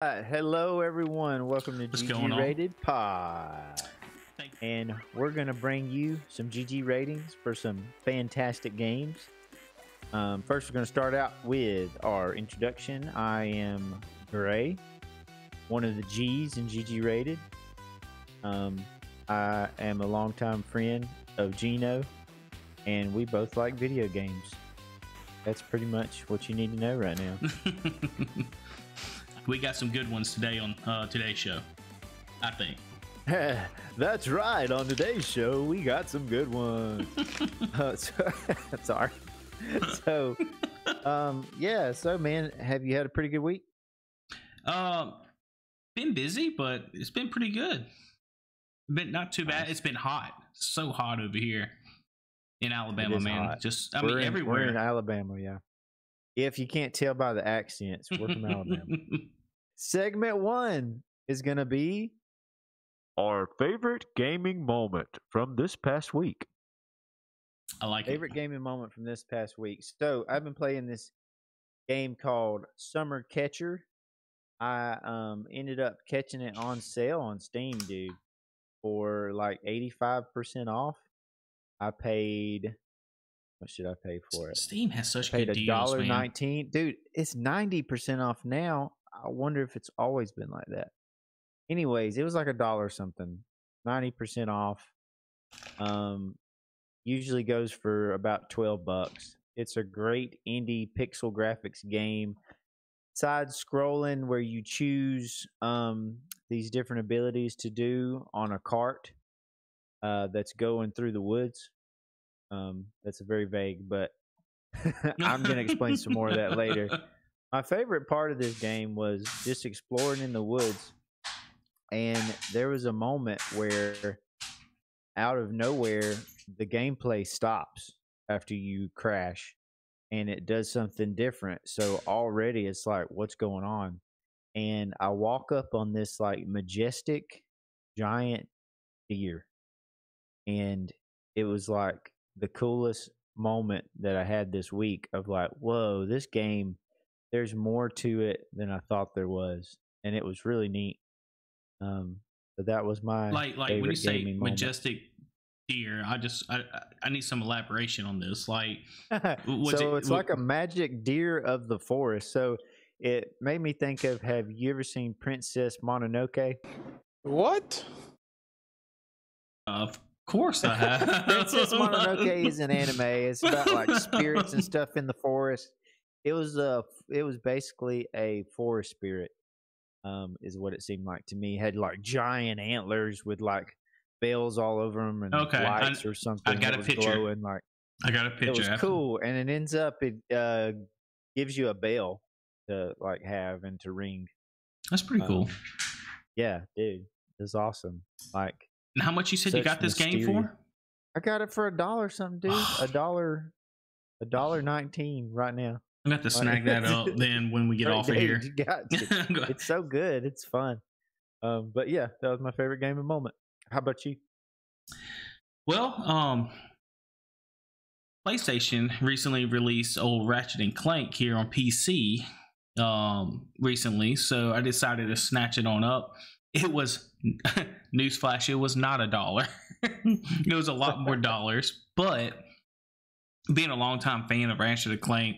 Uh, hello, everyone. Welcome to What's GG? Rated Pod. And we're going to bring you some GG ratings for some fantastic games. Um, first, we're going to start out with our introduction. I am Gray, one of the G's in GG Rated. Um, I am a longtime friend of Gino, and we both like video games. That's pretty much what you need to know right now. we got some good ones today on uh, today's show. I think. That's right. On today's show, we got some good ones. uh, so, sorry. So, um, yeah. So, man, have you had a pretty good week? Um, been busy, but it's been pretty good. Been not too bad. Nice. It's been hot, so hot over here in Alabama, man. hot. Just I we're mean in, everywhere. We're in Alabama, yeah. If you can't tell by the accents, we're from Alabama. Segment one is going to be our favorite gaming moment from this past week. I like favorite it. gaming moment from this past week. So I've been playing this game called Summer Catcher. I um ended up catching it on sale on Steam, dude, for like eighty five percent off. I paid what should I pay for it? Steam has such Paid good a deals, dollar man. nineteen, dude. It's ninety percent off now. I wonder if it's always been like that. Anyways, it was like a dollar something, ninety percent off. Um, usually goes for about twelve bucks. It's a great indie pixel graphics game, side scrolling where you choose um these different abilities to do on a cart uh that's going through the woods. Um, that's very vague, but I'm gonna explain some more of that later. My favorite part of this game was just exploring in the woods, and there was a moment where, out of nowhere, the gameplay stops after you crash, and it does something different. So already it's like, what's going on? And I walk up on this like majestic, giant deer, and it was like the coolest moment that I had this week of like, whoa, this game, there's more to it than I thought there was, and it was really neat. Um, but that was my like like when you say gaming moment. majestic deer, I just I I- I need some elaboration on this. Like so it- it's wa- like a magic deer of the forest. So it made me think of Have you ever seen Princess Mononoke? What? of course I have. Princess Mononoke is an anime. It's about like spirits and stuff in the forest. It was a it was basically a forest spirit. Um, is what it seemed like to me. It had like giant antlers with like bells all over them and Okay, I- lights or something. I got a picture. Glowing, like I got a picture. it was after- cool, and it ends up it uh gives you a bell to like have and to ring. That's pretty cool. Um, Yeah, dude, it's awesome. Like and how much you said you got this game for? I got it for a dollar something, dude. a dollar, a dollar nineteen right now. I'm gonna have to snag that up then when we get off of here. It's so good. It's fun. Um, but yeah, that was my favorite gaming moment. How about you? well, um, PlayStation recently released old Ratchet and Clank here on PC. Um, recently, so I decided to snatch it on up. It was newsflash. It was not a dollar. it was a lot more dollars, but being a longtime fan of Ratchet and Clank,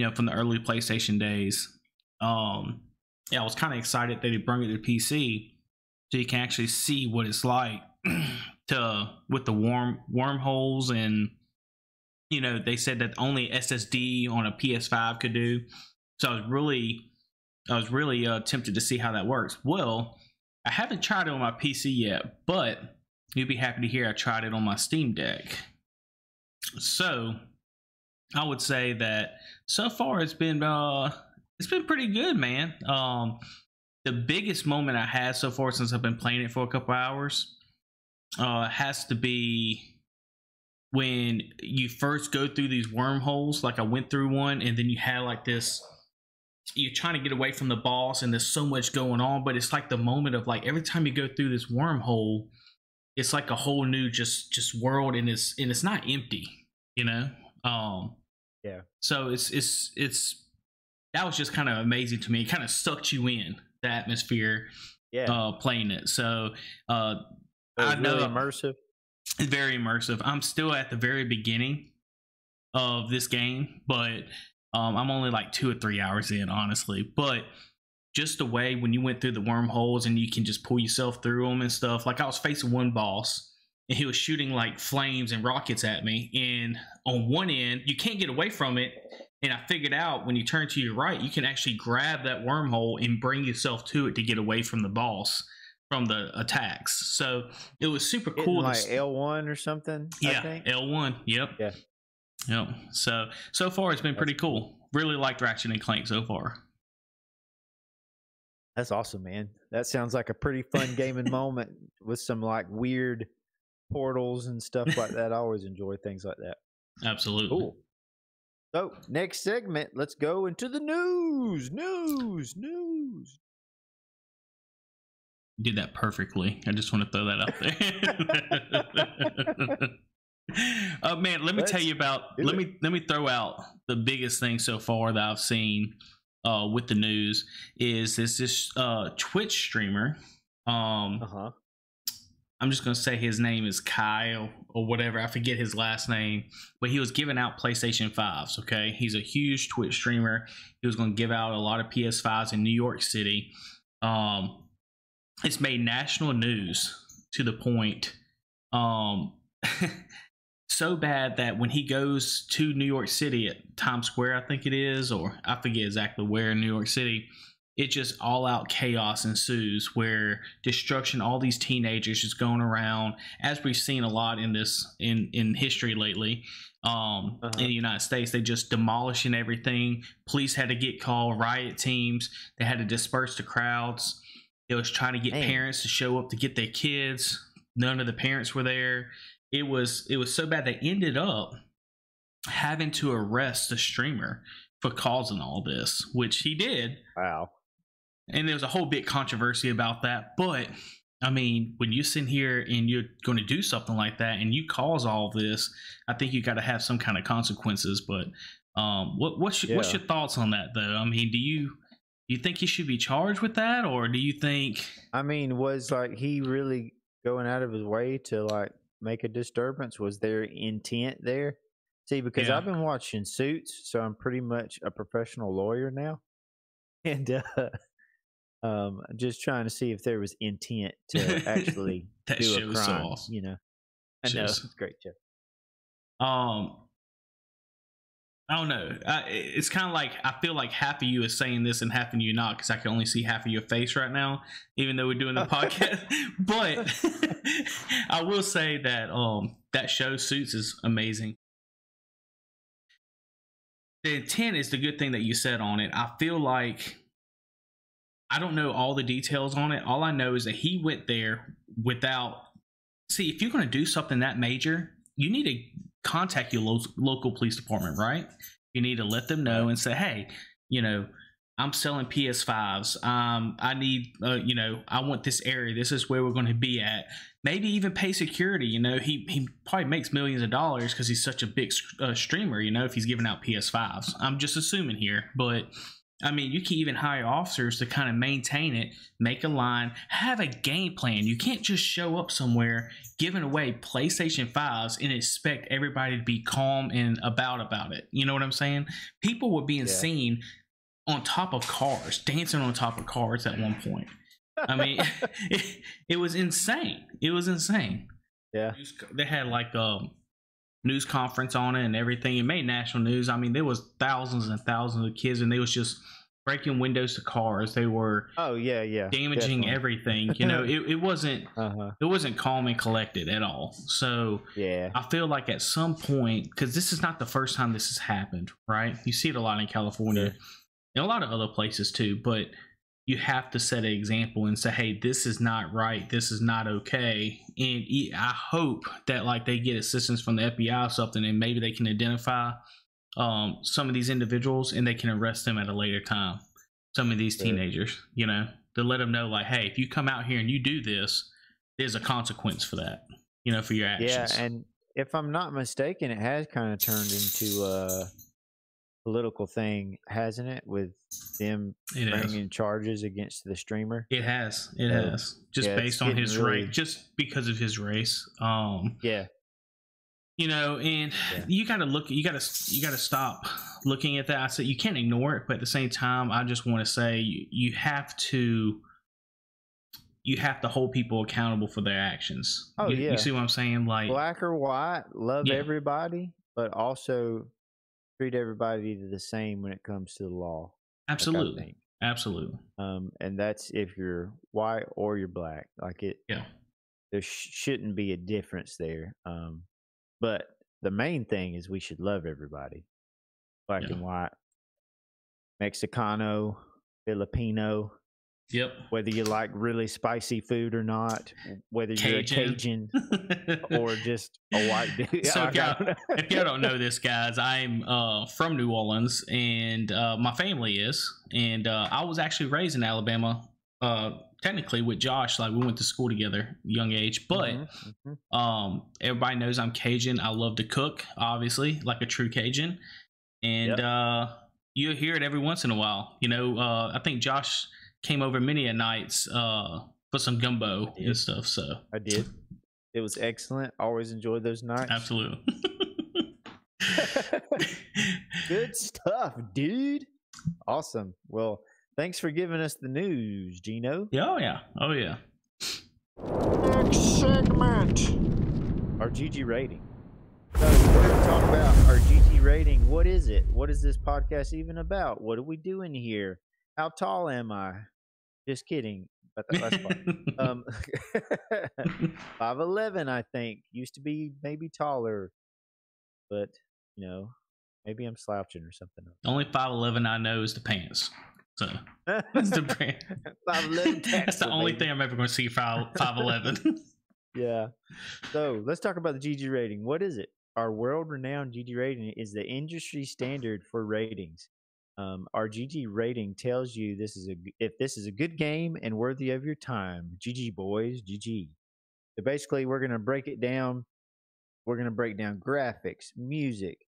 you know, from the early PlayStation days, um, yeah, I was kind of excited that they brought it to PC, so you can actually see what it's like to with the worm wormholes and you know they said that only SSD on a PS5 could do. So I was really, I was really uh, tempted to see how that works. Well, I haven't tried it on my PC yet, but you'd be happy to hear I tried it on my Steam Deck. So I would say that so far it's been uh it's been pretty good, man. Um the biggest moment I had so far since I've been playing it for a couple hours uh has to be when you first go through these wormholes like I went through one and then you had like this you're trying to get away from the boss and there's so much going on but it's like the moment of like every time you go through this wormhole it's like a whole new just just world and it's and it's not empty you know um Yeah. so it's it's it's that was just kind of amazing to me. It kind of sucked you in the atmosphere Yeah, uh, playing it. So uh, it was I know- really immersive. it's very immersive. I'm still at the very beginning of this game, but um, I'm only like two or three hours in, honestly. But just the way when you went through the wormholes and you can just pull yourself through them and stuff. Like I was facing one boss and he was shooting like flames and rockets at me. And on one end, you can't get away from it. And I figured out when you turn to your right, you can actually grab that wormhole and bring yourself to it to get away from the boss from the attacks. So it was super cool. like L one or something. Yeah. L one. Yep. Yeah. Yep. So so far it's been pretty cool. Really liked Ratchet and Clank so far. That's awesome, man. That sounds like a pretty fun gaming moment with some like weird portals and stuff like that. I always enjoy things like that. Absolutely. Cool. So, next segment, let's go into the news. News, news. You did that perfectly. I just want to throw that out there. uh, man, let me tell Let's you about. Let it. me let me throw out the biggest thing so far that I've seen uh, with the news is this this uh, Twitch streamer. Um, Uh huh. I'm just gonna say his name is Kyle or whatever. I forget his last name, but he was giving out PlayStation fives. Okay, he's a huge Twitch streamer. He was gonna give out a lot of PS5s in New York City. Um, it's made national news to the point, um, so bad that when he goes to New York City at Times Square, I think it is, or I forget exactly where in New York City it just all out chaos ensues where destruction all these teenagers just going around as we've seen a lot in this in in history lately um Uh-huh. in the united states they just demolishing everything police had to get called riot teams they had to disperse the crowds it was trying to get Man. parents to show up to get their kids none of the parents were there it was it was so bad they ended up having to arrest the streamer for causing all this which he did Wow. And there was a whole big controversy about that. But I mean, when you sit here and you're going to do something like that and you cause all this, I think you got to have some kind of consequences. But um, what what's your, what's your thoughts on that though? I mean, do you you think he should be charged with that, or do you think? I mean, was like he really going out of his way to like make a disturbance? Was there intent there? See, because Yeah. I've been watching Suits, so I'm pretty much a professional lawyer now, and uh, um, just trying to see if there was intent to actually do a crime. awesome. You know, I know it's great show. Um, I don't know. I, it's kind of like I feel like half of you is saying this and half of you not because I can only see half of your face right now, even though we're doing the podcast. but I will say that um that show Suits is amazing. The intent is the good thing that you said on it. I feel like I don't know all the details on it. All I know is that he went there without. See, if you're going to do something that major, you need to contact your lo- local police department, right? You need to let them know and say, hey, you know, I'm selling PS5s. Um, I need, uh, you know, I want this area. This is where we're going to be at. Maybe even pay security. You know, he he probably makes millions of dollars because he's such a big uh, streamer. You know, if he's giving out PS5s, I'm just assuming here, but. I mean, you can even hire officers to kind of maintain it, make a line, have a game plan. You can't just show up somewhere giving away PlayStation 5s and expect everybody to be calm and about about it. You know what I'm saying? People were being Yeah. seen on top of cars, dancing on top of cars at one point. I mean, it, it was insane. It was insane. Yeah. They had like a news conference on it and everything. It made national news. I mean, there was thousands and thousands of kids, and they was just breaking windows to cars. They were Oh yeah, yeah. damaging everything. You know, it, it wasn't Uh huh. it wasn't calm and collected at all. So Yeah. I feel like at some point, because this is not the first time this has happened, right? You see it a lot in California Sure. and a lot of other places too, but you have to set an example and say, hey, this is not right. This is not okay. And i hope that like they get assistance from the FBI or something and maybe they can identify um, some of these individuals and they can arrest them at a later time. Some of these teenagers, you know, to let them know like, hey, if you come out here and you do this, there's a consequence for that, you know, for your actions. Yeah, and if I'm not mistaken, it has kind of turned into uh political thing, hasn't it? With them It has. bringing charges against the streamer. It has. It has. Just Yeah, based on his really- race, just because of his race. Um, Yeah, you know, and Yeah. you got to look. You got to. You got to stop looking at that. I said you can't ignore it, but at the same time, I just want to say you, you have to. You have to hold people accountable for their actions. Oh, you, yeah. You see what I'm saying? Like, black or white, love Yeah. everybody, but also treat everybody the same when it comes to the law. absolutely, think. absolutely, Um, and that's if you're white or you're black. Like it, yeah, there sh- shouldn't be a difference there. Um, but the main thing is we should love everybody, black Yeah. and white, Mexicano, Filipino, yep. whether you like really spicy food or not, whether you're Cajun. a Cajun or just a white dude. So, I y'all- if y'all don't know this, guys, I'm uh, from New Orleans, and uh, my family is, and uh, I was actually raised in Alabama. Uh, technically, with Josh, like we went to school together, young age. But Mhm, mhm. um, everybody knows I'm Cajun. I love to cook, obviously, like a true Cajun, and Yep. uh, you'll hear it every once in a while. You know, uh, I think Josh came over many a nights uh, for some gumbo and stuff. So, I did. It was excellent. Always enjoyed those nights. absolutely. Good stuff, dude. Awesome. Well, thanks for giving us the news, Gino. Yeah, oh yeah, oh yeah. Next segment. Our GG rating. So we're going to talk about our GG rating. What is it? What is this podcast even about? What are we doing here? How tall am I? Just kidding. But that- that's fine. um, five eleven, I think. Used to be maybe taller, but you know, maybe I'm slouching or something. The only five eleven I know is the pants. So that's the brand. Five eleven. That's the only thing I'm ever going to see five five eleven. Yeah. So let's talk about the GG rating. What is it? Our world-renowned GG rating is the industry standard for ratings. Um, our GG rating tells you this is a if this is a good game and worthy of your time. GG boys, GG. So basically, we're gonna break it down. We're gonna break down graphics, music,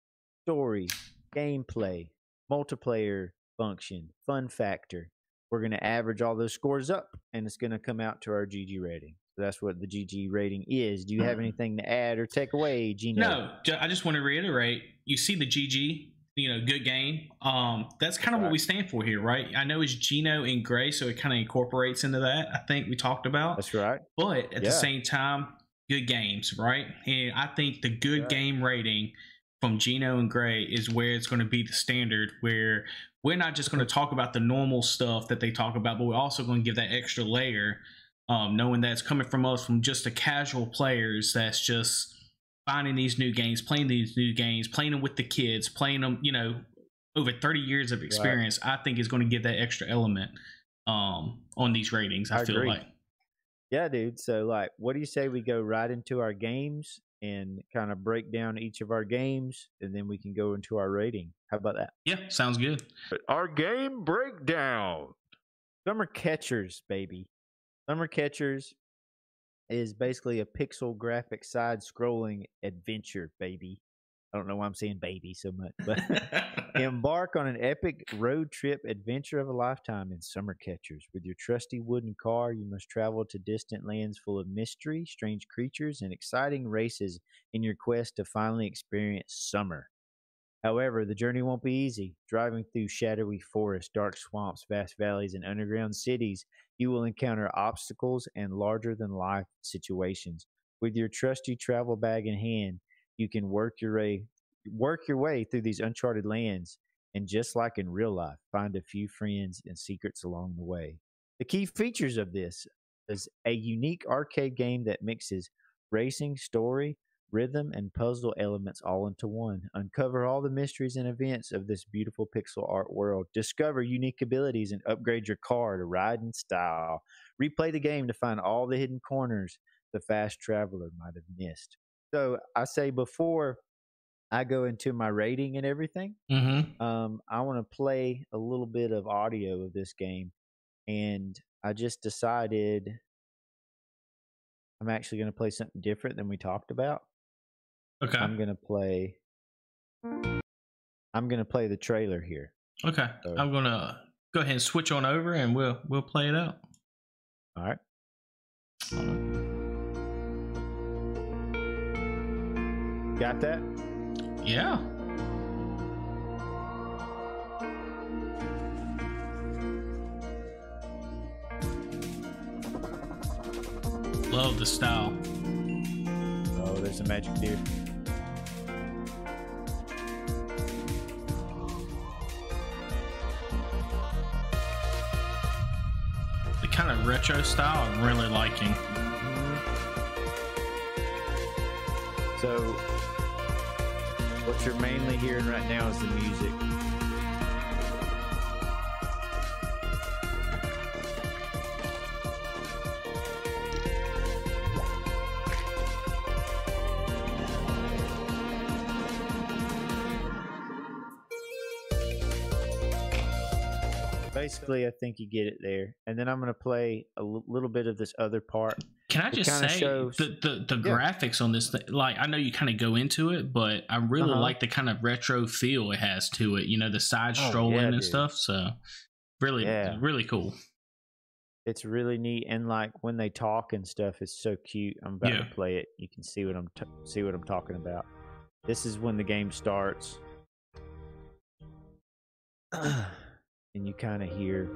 story, gameplay, multiplayer function, fun factor. We're gonna average all those scores up, and it's gonna come out to our GG rating. So that's what the GG rating is. Do you have Mhm. anything to add or take away, Gino? no, I just want to reiterate. You see the GG, you know, good game. Um, that's kind of what we stand for here, right? I know it's Gino in gray, so it kind of incorporates into that. I think we talked about. That's right. but at Yeah. the same time, good games, right? And I think the good Right. game rating from Gino and Gray is where it's going to be the standard. Where we're not just going to talk about the normal stuff that they talk about, but we're also going to give that extra layer, um, knowing that it's coming from us, from just the casual players that's just finding these new games, playing these new games, playing them with the kids, playing them, you know, over 30 years of experience. I think is going to give that extra element um, on these ratings. I, I feel agree. like. Yeah, dude. So, like, what do you say we go right into our games and kind of break down each of our games, and then we can go into our rating? How about that? Yeah, sounds good. Our game breakdown. Summer Catchers, baby. Summer Catchers is basically a pixel graphic side scrolling adventure, baby. I don't know why I'm saying baby so much, but Embark on an epic road trip adventure of a lifetime in Summer Catchers. With your trusty wooden car, you must travel to distant lands full of mystery, strange creatures, and exciting races in your quest to finally experience summer. However, the journey won't be easy. Driving through shadowy forests, dark swamps, vast valleys, and underground cities, you will encounter obstacles and larger than life situations. With your trusty travel bag in hand, you can work your way work your way through these uncharted lands and just like in real life find a few friends and secrets along the way the key features of this is a unique arcade game that mixes racing story rhythm and puzzle elements all into one uncover all the mysteries and events of this beautiful pixel art world discover unique abilities and upgrade your car to ride in style replay the game to find all the hidden corners the fast traveler might have missed so i say before I go into my rating and everything. Mm-hmm. Um, I want to play a little bit of audio of this game, and I just decided I'm actually going to play something different than we talked about. Okay. I'm going to play. I'm gonna play the trailer here. Okay, So- I'm gonna go ahead and switch on over, and we'll we'll play it out. All right. Got that? Yeah. Love the style. Oh, there's a magic deer. The kind of retro style I'm really liking. So, what you're mainly hearing right now is the music. I think you get it there, and then I'm going to play a l- little bit of this other part. Can I just say shows- the the, the Yeah. graphics on this thing? Like I know you kind of go into it, but I really Uh-huh. like the kind of retro feel it has to it. You know, the side Oh, strolling yeah, and dude. stuff. So really, Yeah. really cool. it's really neat and like when they talk and stuff it's so cute i'm about to play it you can see what i'm t- see what i'm talking about this is when the game starts and you kind of hear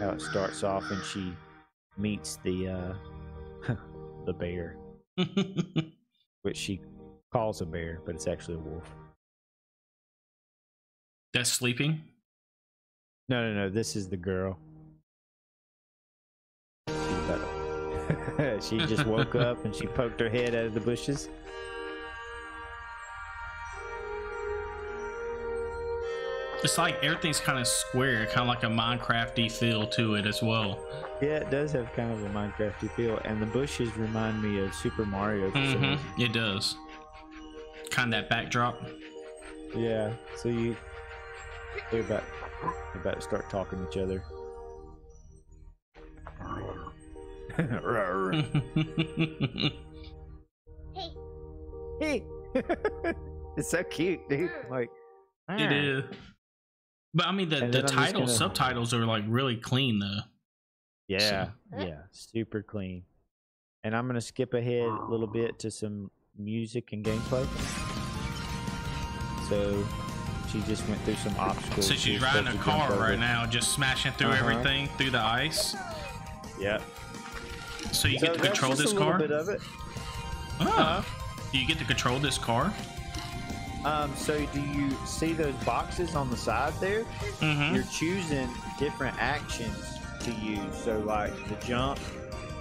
how it starts off and she meets the uh the bear which she calls a bear but it's actually a wolf That's sleeping. No, no, no. This is the girl. She's about to- she just woke up and she poked her head out of the bushes. It's like everything's kind of square, kind of like a Minecrafty feel to it as well. Yeah, it does have kind of a Minecrafty feel, and the bushes remind me of Super Mario. For some hmm. It does. Kind of that backdrop. Yeah. So you they're about they're about to start talking to each other. Hey. Hey. it's so cute, dude. Like it is. But I mean, the, And the then titles, gonna- subtitles are like really clean though. Yeah, yeah, super clean. And I'm gonna skip ahead a little bit to some music and gameplay. So she just went through some obstacles. So she she's was riding a supposed to jump car right over. now, just smashing through Uh-huh. everything through the ice. Yep. So you So get to control just this a little car. bit of it. Oh, do you get to control this car? Um, so do you see those boxes on the side there? Mm-hmm. You're choosing different actions to use. So like the jump,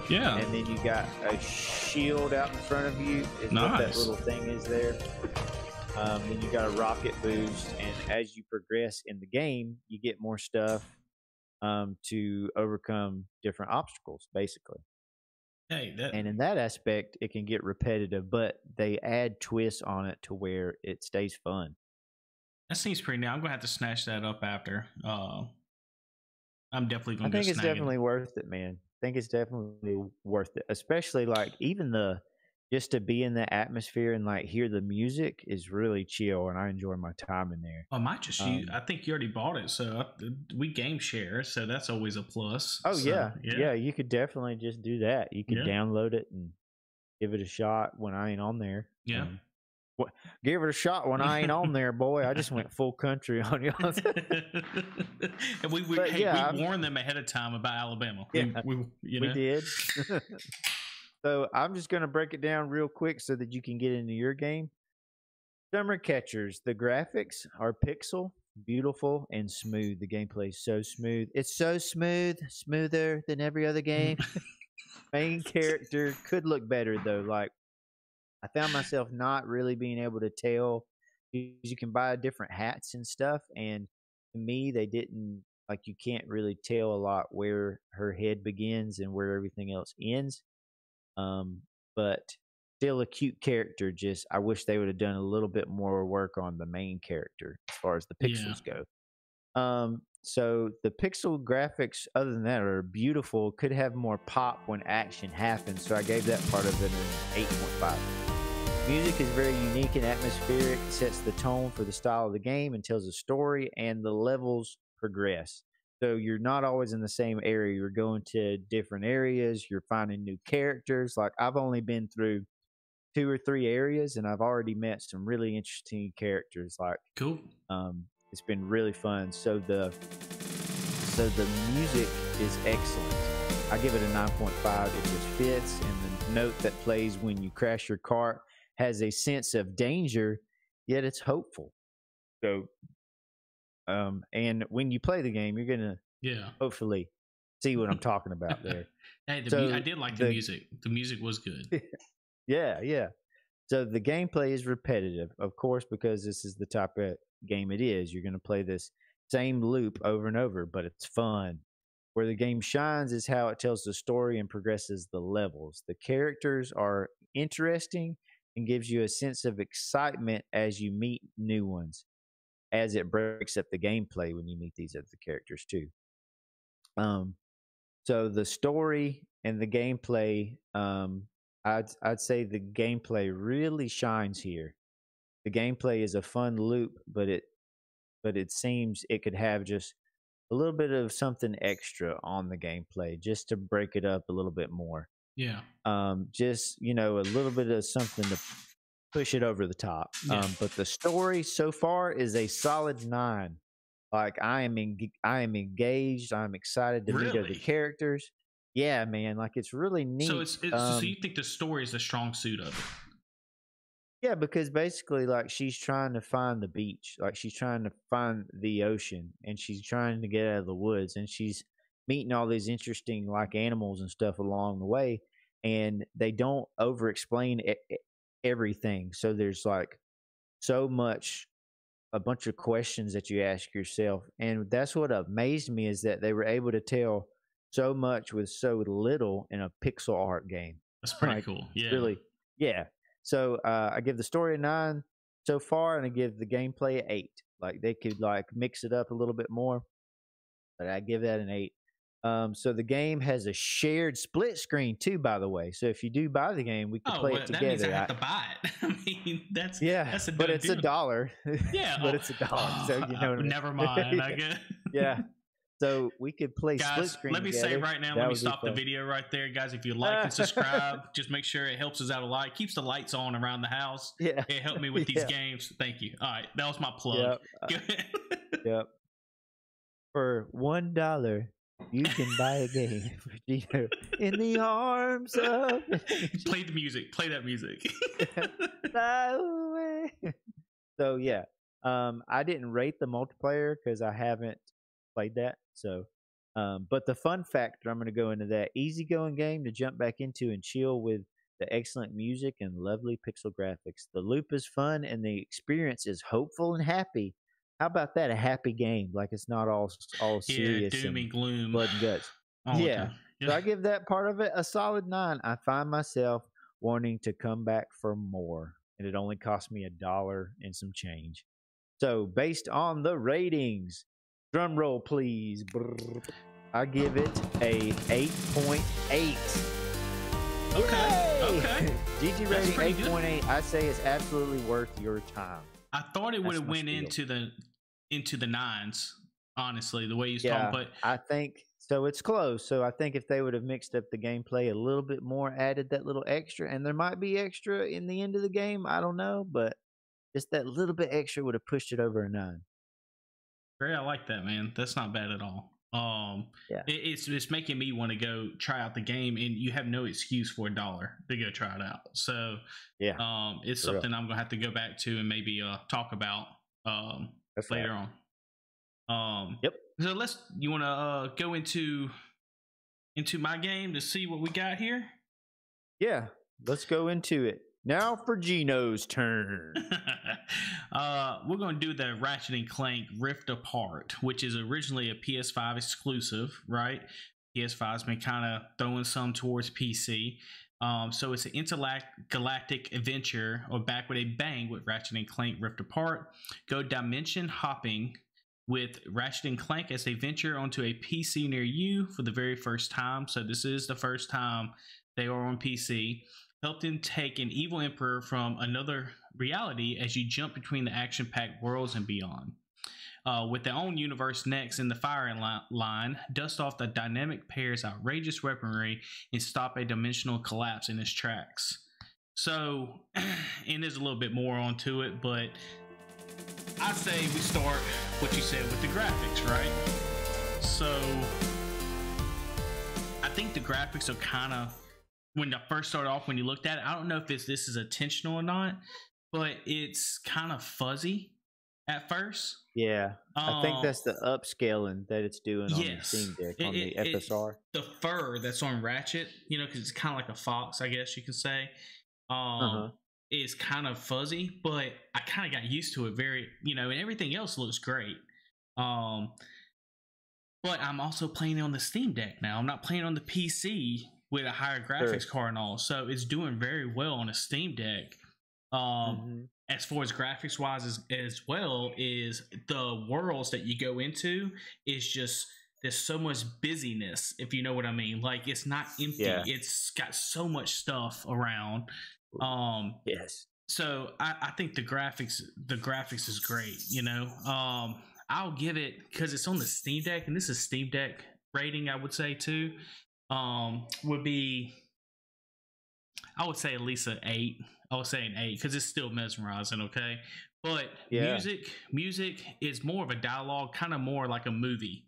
Yeah. and then you got a shield out in front of you. Is what that little thing is there. Um, then you got a rocket boost, and as you progress in the game, you get more stuff um, to overcome different obstacles, basically. Hey, that And in that aspect, it can get repetitive, but they add twists on it to where it stays fun. that seems pretty neat. I'm gonna have to snatch that up after. Uh, I'm definitely gonna. I think go it's snag it. definitely worth it, man. I think it's definitely worth it, especially like even the just to be in the atmosphere and like hear the music is really chill, and I enjoy my time in there. I might just. Um, I think you already bought it, so I, we game share, so that's always a plus. Oh So, yeah, yeah, You could definitely just do that. You could Yeah. download it and give it a shot when I ain't on there. Yeah. Um, what? Give it a shot when I ain't on there, boy. I just went full country on you. and we, we, But hey, yeah, we warned them ahead of time about Alabama. Yeah. we, we, you we did. So I'm just gonna break it down real quick so that you can get into your game. Summer Catchers. The graphics are pixel, beautiful, and smooth. The gameplay is so smooth. It's so smooth, smoother than every other game. Main character could look better though. Like I found myself not really being able to tell. You you can buy different hats and stuff, and to me, they didn't like. You can't really tell a lot where her head begins and where everything else ends. Um, but still a cute character. Just I wish they would have done a little bit more work on the main character as far as the Yeah. pixels go. Um, so the pixel graphics, other than that, are beautiful. Could have more pop when action happens. So I gave that part of it an eight point five. Music is very unique and atmospheric, sets the tone for the style of the game, and tells a story, and the levels progress. So you're not always in the same area. You're going to different areas. You're finding new characters. Like I've only been through two or three areas, and I've already met some really interesting characters. Like Cool. um, it's been really fun. So the so the music is excellent. I give it a 9.5. It just fits, and the note that plays when you crash your cart has a sense of danger, yet it's hopeful. So, um, and when you play the game, you're gonna Yeah. hopefully see what I'm talking about there. Hey, the, So mu- I did like the, the- music. The music was good. Yeah, yeah. So the gameplay is repetitive, of course, because this is the type of game it is. You're going to play this same loop over and over, but it's fun. Where the game shines is how it tells the story and progresses the levels. The characters are interesting and gives you a sense of excitement as you meet new ones, as it breaks up the gameplay when you meet these other characters too. Um, so the story and the gameplay um, I'd I'd say the gameplay really shines here. The gameplay is a fun loop, but it but it seems it could have just a little bit of something extra on the gameplay just to break it up a little bit more. Yeah. Um, just you know, a little bit of something to push it over the top. Yeah. Um, but the story so far is a solid nine. Like I am en- I am engaged. I'm excited to meet other characters. Yeah, man. Like it's really neat. So it's, it's Um, so you think the story is the strong suit of it? Yeah, because basically, like, she's trying to find the beach, like, she's trying to find the ocean, and she's trying to get out of the woods, and she's meeting all these interesting, like, animals and stuff along the way, and they don't over explain e- e- everything. So there's, like, so much, a bunch of questions that you ask yourself. And that's what amazed me is that they were able to tell so much with so little in a pixel art game That's pretty like, cool. Yeah. really yeah so uh i give the story a nine so far and i give the gameplay eight like they could like mix it up a little bit more but i give that an eight um so the game has a shared split screen too by the way so if you do buy the game we can Oh, play well, it that means I together have to buy it. I mean, that's yeah That's a but done it's a dollar yeah. but oh, it's a dollar so you oh, know what I mean? Never mind. I Yeah. guess. yeah so we could play split screen let me say right now, That let me stop the video right there, guys. If you like and subscribe, just make sure it helps us out a lot. It keeps the lights on around the house. yeah It helped me with these Yeah. games. Thank you. All right, that was my plug. Yep. Yep. For one dollar, you can buy a game for Gino in the arms of Play the music. Play that music. So yeah, um, I didn't rate the multiplayer because I haven't played that. So, um, but the fun factor, I'm going to go into that easygoing game to jump back into and chill with the excellent music and lovely pixel graphics. The loop is fun and the experience is hopeful and happy. How about that? A happy game, like it's not all all yeah, serious doom and and gloom. blood and guts. yeah. So I give that part of it a solid nine. I find myself wanting to come back for more, and it only cost me a dollar and some change. So based on the ratings, drum roll please. I give it a eight point eight. Okay. Okay. GG rating pretty eight good. point eight. I say it's absolutely worth your time. I thought it would have went into the into the nines. Honestly, the way you Yeah. talking, but I think so. It's close. So I think if they would have mixed up the gameplay a little bit more, added that little extra, and there might be extra in the end of the game. I don't know, but just that little bit extra would have pushed it over a nine. Great, I like that, man. That's not bad at all. Um, Yeah. it, it's it's making me want to go try out the game, and you have no excuse for a dollar to go try it out. So, Yeah, um, it's For real. something I'm gonna have to go back to and maybe uh talk about um that's later right. on. Um, Yep. So let's. You want to uh go into into my game to see what we got here? Yeah, let's go into it now for Gino's turn. uh, we're going to do the Ratchet and Clank Rift Apart, which is originally a PS5 exclusive, right? PS5's been kind of throwing some towards PC. Um, so it's an intergalactic adventure or back with a bang with Ratchet and Clank Rift Apart. Go dimension hopping with Ratchet and Clank as they venture onto a PC near you for the very first time. So this is the first time they are on PC. help them take an evil emperor from another reality as you jump between the action packed worlds and beyond. Uh, with their own universe next in the firing li- line, dust off the dynamic pair's outrageous weaponry and stop a dimensional collapse in its tracks. So, and there's a little bit more onto it, but I say we start what you said with the graphics, right? So, I think the graphics are kind of when I first started off when you looked at it. I don't know if it's this is intentional or not, but it's kind of fuzzy at first. Yeah, I think Um, that's the upscaling that it's doing on yes. the Steam Deck It- on the it- it- FSR. the fur that's on Ratchet, you know, because it's kind of like a fox, I guess you could say, um, Uh-huh. is kind of fuzzy. But I kind of got used to it. Very, you know, and everything else looks great. Um, but I'm also playing on the Steam Deck now. I'm not playing on the PC with a higher graphics card and all, so it's doing very well on a Steam Deck. Um, Mhm. As far as graphics wise as, as well is the worlds that you go into is just there's so much busyness if you know what i mean. Like it's not empty. Yeah. it's got so much stuff around. Um Yes. so I, I think the graphics the graphics is great you know? Um i'll give it because it's on the steam deck and this is steam deck rating i would say too um would be i would say at least an eight i would say an eight because it's still mesmerizing okay but Yeah. music music is more of a dialogue kind of more like a movie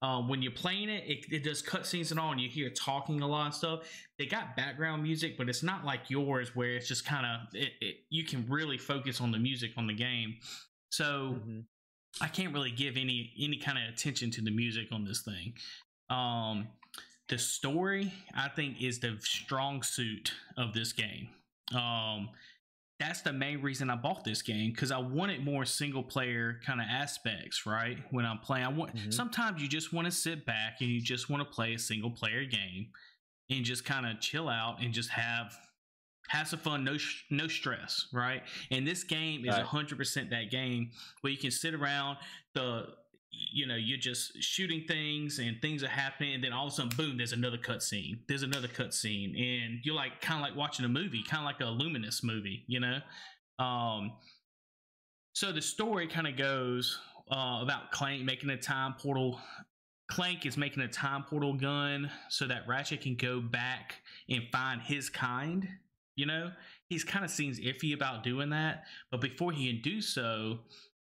um, when you're playing it, it, it does cutscenes and all, and you hear talking a lot and stuff. They got background music, but it's not like yours where it's just kind of it, it, you can really focus on the music on the game. So Mhm. I can't really give any any kind of attention to the music on this thing. Um, the story I think is the strong suit of this game. Um, that's the main reason I bought this game because I wanted more single player kind of aspects, right? When I'm playing, I want Mhm. sometimes you just want to sit back and you just want to play a single player game and just kind of chill out and just have have some fun, no sh- no stress, right? And this game is Right. hundred percent that game where you can sit around the you know you're just shooting things and things are happening and then all of a sudden boom there's another cutscene there's another cutscene and you're like kind of like watching a movie kind of like a luminous movie you know um so the story kind of goes uh, about Clank making a time portal. Clank is making a time portal gun so that Ratchet can go back and find his kind. You know, he's kind of seems iffy about doing that, but before he can do so,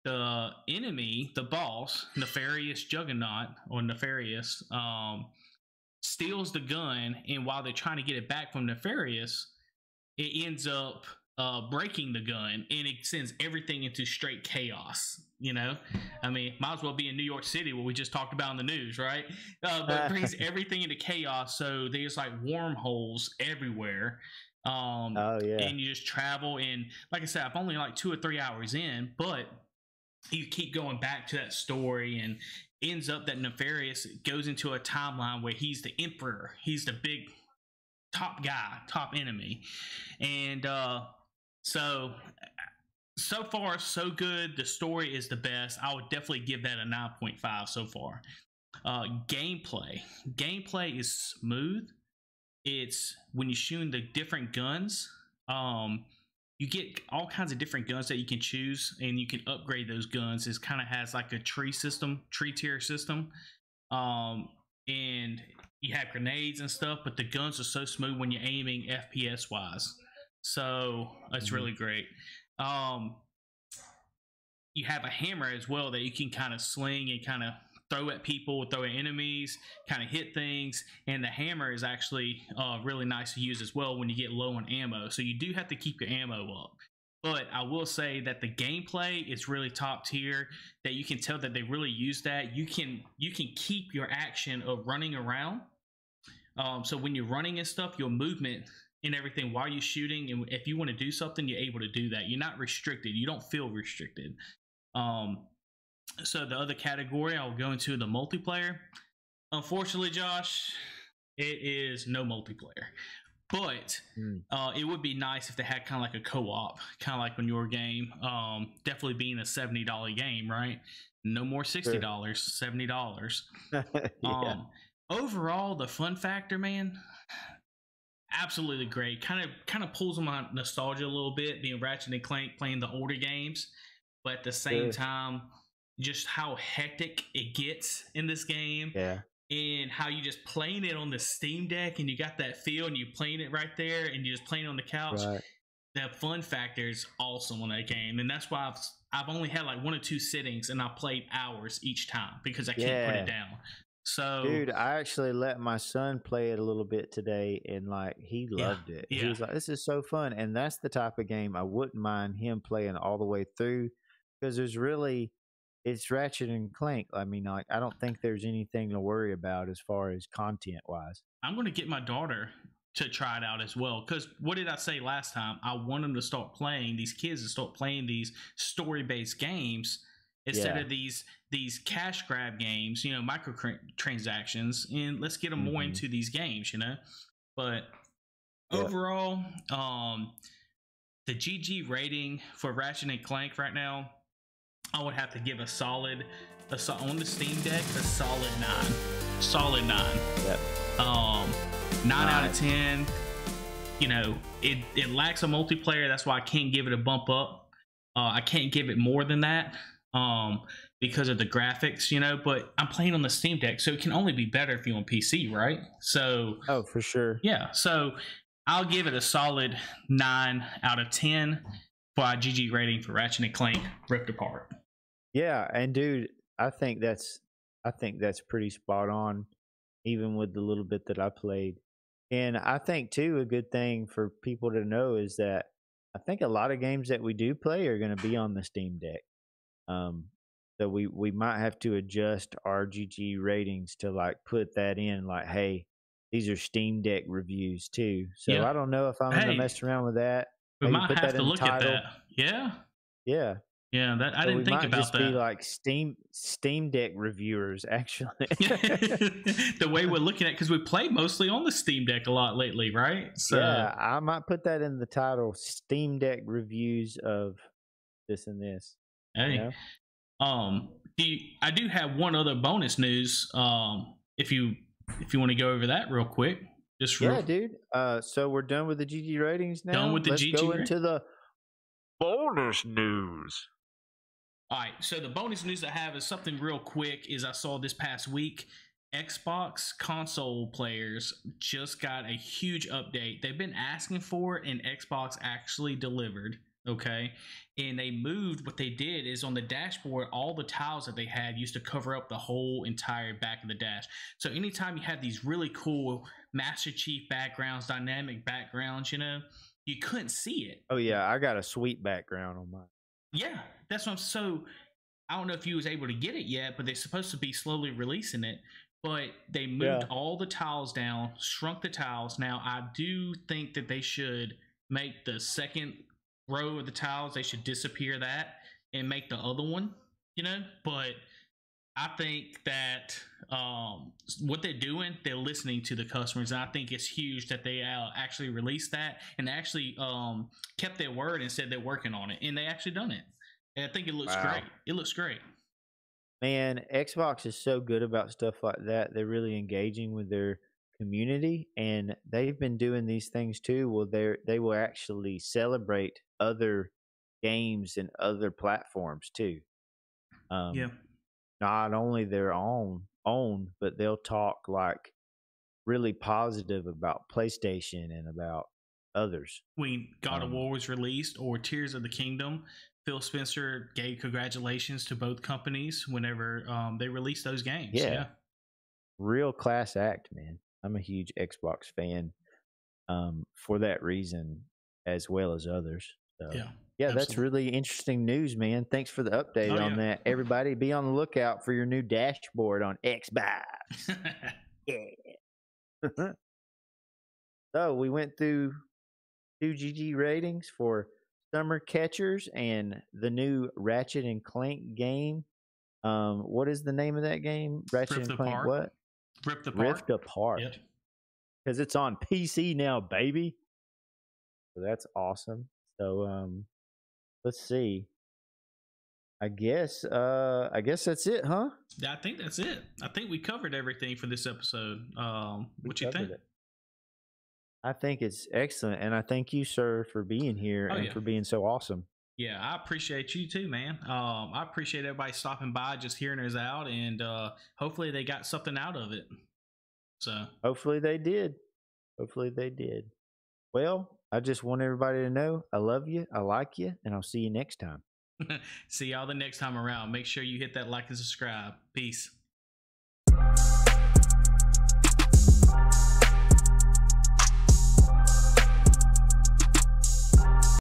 the enemy, the boss, Nefarious Juggernaut or Nefarious, um, steals the gun, and while they're trying to get it back from Nefarious, it ends up uh, breaking the gun and it sends everything into straight chaos. You know, I mean, might as well be in New York City, what we just talked about in the news, right? Uh, but it brings everything into chaos. So there's like wormholes everywhere. Um, Oh yeah. and you just travel. And like I said, I'm only like two or three hours in, but you keep going back to that story and ends up that Nefarious goes into a timeline where he's the emperor, he's the big top guy, top enemy. And uh, so, so far, so good. The story is the best. I would definitely give that a 9.5 so far. Uh, gameplay. Gameplay is smooth. It's when you're shooting the different guns. Um, you get all kinds of different guns that you can choose, and you can upgrade those guns. It kind of has like a tree system, tree tier system. Um, and you have grenades and stuff, but the guns are so smooth when you're aiming FPS wise. So it's Mhm. really great. Um, you have a hammer as well that you can kind of sling and kind of throw at people, throw at enemies, kind of hit things. And the hammer is actually uh, really nice to use as well when you get low on ammo. So you do have to keep your ammo up. But I will say that the gameplay is really top tier. That you can tell that they really use that. You can you can keep your action of running around. Um, so when you're running and stuff, your movement and everything while you're shooting, and if you want to do something, you're able to do that. You're not restricted. You don't feel restricted. Um, so the other category I'll go into the multiplayer. Unfortunately, Josh, it is no multiplayer. But Mm. uh, it would be nice if they had kind of like a co-op, kind of like on your game. Um, definitely being a seventy dollar game, right? No more sixty dollars, seventy dollars. yeah. Um, overall, the fun factor, man, absolutely great. Kind of kind of pulls on my nostalgia a little bit, being Ratchet and Clank playing the older games, but at the same Good. time, just how hectic it gets in this game. Yeah. And how you just playing it on the Steam Deck and you got that feel and you playing it right there and you just playing on the couch. Right. The fun factor is awesome on that game, and that's why I've I've only had like one or two sittings and I played hours each time because I can't put it down. So Dude, I actually let my son play it a little bit today and like he Yeah, loved it. He was like, This is so fun. And that's the type of game I wouldn't mind him playing all the way through because there's really it's Ratchet and Clank. I mean, like I don't think there's anything to worry about as far as content wise. I'm going to get my daughter to try it out as well. Because what did I say last time? I want them to start playing these kids to start playing these story based games instead Yeah. of these these cash grab games. You know, micro transactions, and let's get them more Mhm. into these games. You know, but Yeah. overall, um, the GG rating for Ratchet and Clank right now, I would have to give a solid, a so- on the Steam Deck, a solid nine, solid nine. Yep. um nine out of ten. You know it it lacks a multiplayer. That's why i can't give it a bump up. Uh i can't give it more than that um because of the graphics you know but i'm playing on the steam deck so it can only be better if you're on pc right? So Oh, for sure. yeah so i'll give it a solid nine out of ten for our gg rating for ratchet and clank Rift Apart Yeah, and dude, I think that's I think that's pretty spot on, even with the little bit that I played. And I think too a good thing for people to know is that I think a lot of games that we do play are going to be on the Steam Deck. Um, so we we might have to adjust our GG ratings to like put that in, like, hey, these are Steam Deck reviews too. So Yeah. I don't know if I'm Hey. going to mess around with that. we Maybe might have to look at that yeah Yeah, yeah that i So didn't we think might about just that be like Steam Steam Deck reviewers, actually. the way we're looking at because we play mostly on the Steam Deck a lot lately, right? So yeah, I might put that in the title: Steam Deck reviews of this and this. hey, You know? um, do you, I do have one other bonus news. Um, if you if you want to go over that real quick, just real, Yeah, dude. Uh, so we're done with the GG ratings now. Done with the Let's GG go ra- into the bonus news. All right, so the bonus news I have is something real quick. Is I saw this past week, Xbox console players just got a huge update. They've been asking for it, and Xbox actually delivered. Okay, and they moved. What they did is on the dashboard, all the tiles that they had used to cover up the whole entire back of the dash. So anytime you had these really cool Master Chief backgrounds, dynamic backgrounds, you know, you couldn't see it. Oh yeah, I got a sweet background on mine. Yeah, that's what I'm so. I don't know if you was able to get it yet, but they're supposed to be slowly releasing it. But they moved Yeah. all the tiles down, shrunk the tiles. Now I do think that they should make the second row of the tiles. They should disappear that and make the other one. You know, but I think that um, what they're doing, they're listening to the customers, and I think it's huge that they uh, actually released that and actually um, kept their word and said they're working on it, and they actually done it. And I think it looks Wow. great. It looks great. Man, Xbox is so good about stuff like that. They're really engaging with their community, and they've been doing these things too. Well, they they will actually celebrate other games and other platforms too. Um, yeah, not only their own own, but they'll talk like really positive about PlayStation and about others. when God of Um, War was released or Tears of the Kingdom, Phil Spencer gave congratulations to both companies whenever um, they released those games. Yeah. yeah. Real class act, man. I'm a huge Xbox fan um, for that reason, as well as others. So, yeah. yeah, that's really interesting news, man. Thanks for the update Oh, on yeah. that. Everybody, be on the lookout for your new dashboard on Xbox. Yeah. so we went through two GG ratings for Summer Catchers and the new Ratchet and Clank game. Um, what is the name of that game? Ratchet Rift and Clank. Apart. What? Ripped apart. Apart. Yep. Because it's on PC now, baby. So that's awesome. So um, let's see. I guess uh I guess that's it, huh? I think that's it. I think we covered everything for this episode. Um, We what you think? it. I think it's excellent, and I thank you, sir, for being here Oh, and yeah. for being so awesome. Yeah, I appreciate you too, man. Um, I appreciate everybody stopping by, just hearing us out, and uh, hopefully they got something out of it. So, Hopefully they did. Hopefully they did. Well, I just want everybody to know I love you, I like you, and I'll see you next time. see y'all the next time around. Make sure you hit that like and subscribe. Peace.